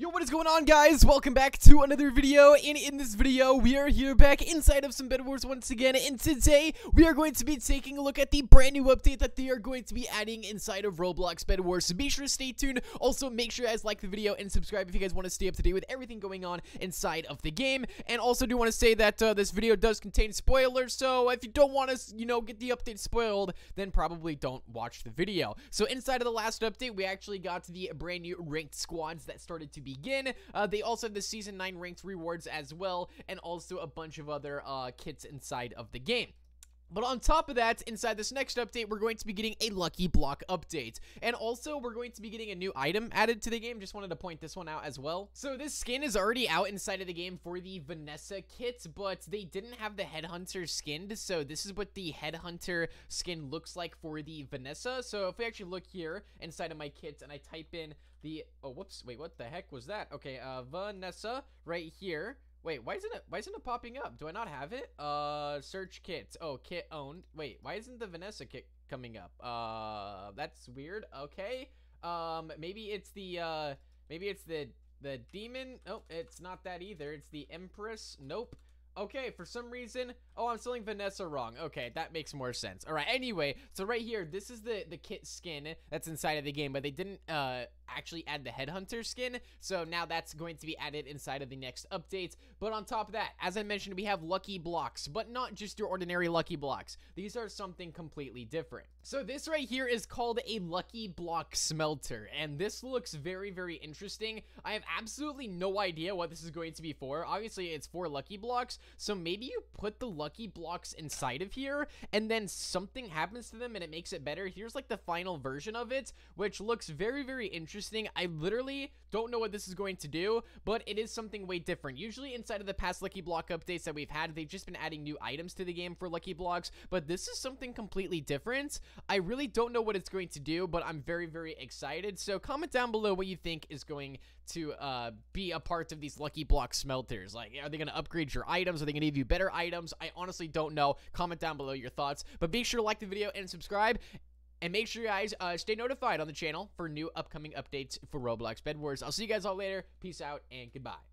Yo, what is going on, guys? Welcome back to another video, and in this video, we are here back inside of some Bed Wars once again, and today, we are going to be taking a look at the brand new update that they are going to be adding inside of Roblox Bed Wars, so be sure to stay tuned. Also, make sure you guys like the video and subscribe if you guys want to stay up to date with everything going on inside of the game, and also do want to say that uh, this video does contain spoilers, so if you don't want to, you know, get the update spoiled, then probably don't watch the video. So inside of the last update, we actually got the brand new ranked squads that started to begin. Uh, they also have the Season 9 ranked rewards as well, and also a bunch of other uh, kits inside of the game. But on top of that, inside this next update, we're going to be getting a Lucky Block update. And also, we're going to be getting a new item added to the game. Just wanted to point this one out as well. So this skin is already out inside of the game for the Vanessa kit, but they didn't have the Headhunter skinned. So this is what the Headhunter skin looks like for the Vanessa. So if we actually look here inside of my kit and I type in the oh whoops wait what the heck was that okay uh vanessa right here wait why isn't it why isn't it popping up? Do i not have it? Uh search kits. Oh kit owned. Wait why isn't the vanessa kit coming up? Uh that's weird. Okay. Um maybe it's the uh maybe it's the the demon. Oh it's not that either. It's the empress. Nope Okay, for some reason, oh, I'm spelling Vanessa wrong. Okay, that makes more sense. All right, anyway, so right here, this is the, the kit skin that's inside of the game, but they didn't uh, actually add the Headhunter skin, so now that's going to be added inside of the next update. But on top of that, as I mentioned, we have Lucky Blocks, but not just your ordinary Lucky Blocks. These are something completely different. So this right here is called a Lucky Block Smelter, and this looks very, very interesting. I have absolutely no idea what this is going to be for. Obviously, it's for Lucky Blocks, so maybe you put the lucky blocks inside of here and then something happens to them and it makes it better. Here's like the final version of it, which looks very, very interesting. I literally don't know what this is going to do, but it is something way different. Usually inside of the past Lucky Block updates that we've had, they've just been adding new items to the game for Lucky Blocks, but this is something completely different. I really don't know what it's going to do, but I'm very, very excited. So comment down below what you think is going to uh, be a part of these Lucky Block smelters. Like, are they going to upgrade your items? Are they going to give you better items? I honestly don't know. Comment down below your thoughts. But be sure to like the video and subscribe. And make sure you guys uh, stay notified on the channel for new upcoming updates for Roblox Bed Wars. I'll see you guys all later. Peace out and goodbye.